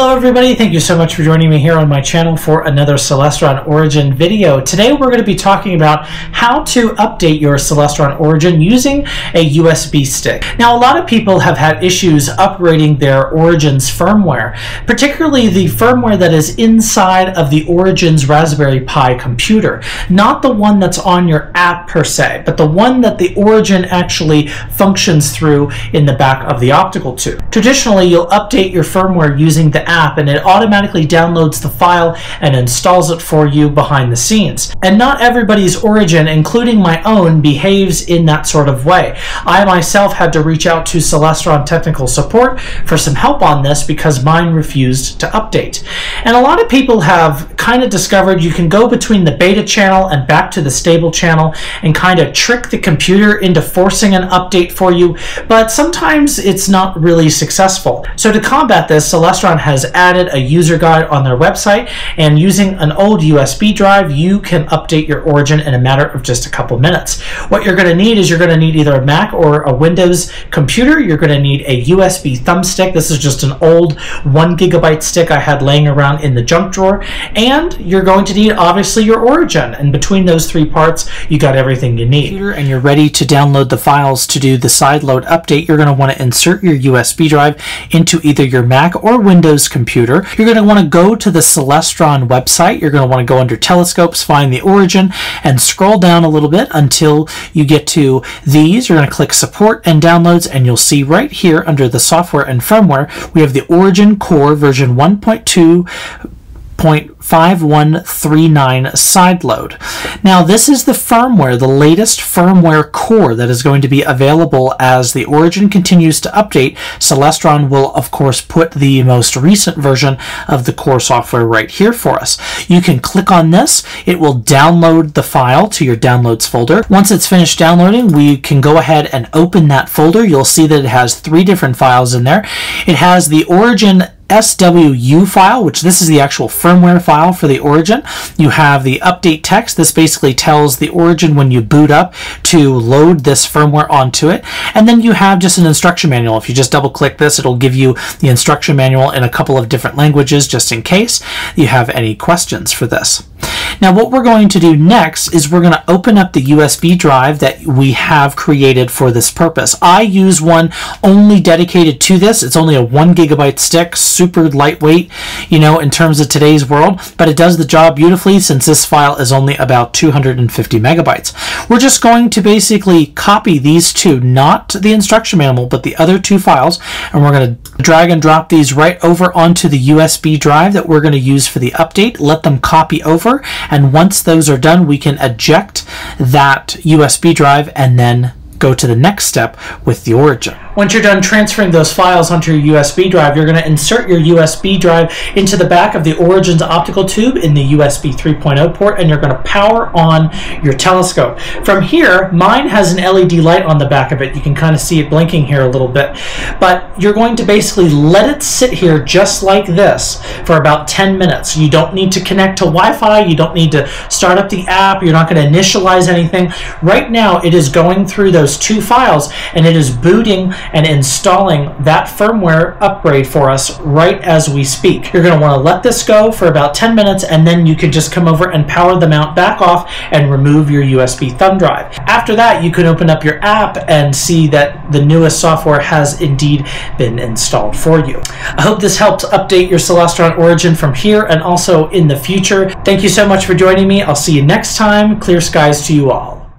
Hello everybody, thank you so much for joining me here on my channel for another Celestron Origin video. Today we're going to be talking about how to update your Celestron Origin using a USB stick. Now a lot of people have had issues upgrading their Origin's firmware, particularly the firmware that is inside of the Origin's Raspberry Pi computer. Not the one that's on your app per se, but the one that the Origin actually functions through in the back of the optical tube. Traditionally you'll update your firmware using the app and it automatically downloads the file and installs it for you behind the scenes. And not everybody's origin, including my own, behaves in that sort of way. I myself had to reach out to Celestron technical support for some help on this because mine refused to update. And a lot of people have kind of discovered you can go between the beta channel and back to the stable channel and kind of trick the computer into forcing an update for you, but sometimes it's not really successful. So to combat this, Celestron has added a user guide on their website, and using an old USB drive, you can update your Origin in a matter of just a couple minutes. What you're going to need is you're going to need either a Mac or a Windows computer. You're going to need a USB thumbstick. This is just an old one gigabyte stick I had laying around in the junk drawer. And you're going to need, obviously, your Origin. And between those three parts, you got everything you need. And you're ready to download the files to do the sideload update. You're going to want to insert your USB drive into either your Mac or Windows computer, you're going to want to go to the Celestron website. You're going to want to go under Telescopes, find the origin, and scroll down a little bit until you get to these. You're going to click Support and Downloads, and you'll see right here under the Software and Firmware, we have the Origin Core version 1.2 5139 side load. Now this is the firmware, the latest firmware core that is going to be available as the Origin continues to update. Celestron will of course put the most recent version of the core software right here for us. You can click on this, it will download the file to your downloads folder. Once it's finished downloading, we can go ahead and open that folder. You'll see that it has three different files in there. It has the Origin SWU file, which this is the actual firmware file for the Origin. You have the update text. This basically tells the Origin when you boot up to load this firmware onto it. And then you have just an instruction manual. If you just double click this, it'll give you the instruction manual in a couple of different languages just in case you have any questions for this. Now what we're going to do next is we're going to open up the USB drive that we have created for this purpose. I use one only dedicated to this. It's only a one gigabyte stick, super lightweight, you know, in terms of today's world, but it does the job beautifully since this file is only about 250 megabytes. We're just going to basically copy these two, not the instruction manual, but the other two files, and we're going to drag and drop these right over onto the USB drive that we're going to use for the update, let them copy over, and once those are done, we can eject that USB drive and then go to the next step with the origin. Once you're done transferring those files onto your USB drive, you're going to insert your USB drive into the back of the Origin's optical tube in the USB 3.0 port, and you're going to power on your telescope. From here, mine has an LED light on the back of it. You can kind of see it blinking here a little bit. But you're going to basically let it sit here just like this for about 10 minutes. You don't need to connect to Wi-Fi. You don't need to start up the app. You're not going to initialize anything. Right now, it is going through those two files, and it is booting and installing that firmware upgrade for us right as we speak. You're going to want to let this go for about 10 minutes and then you can just come over and power the mount back off and remove your USB thumb drive. After that, you can open up your app and see that the newest software has indeed been installed for you. I hope this helps update your Celestron Origin from here and also in the future. Thank you so much for joining me. I'll see you next time. Clear skies to you all.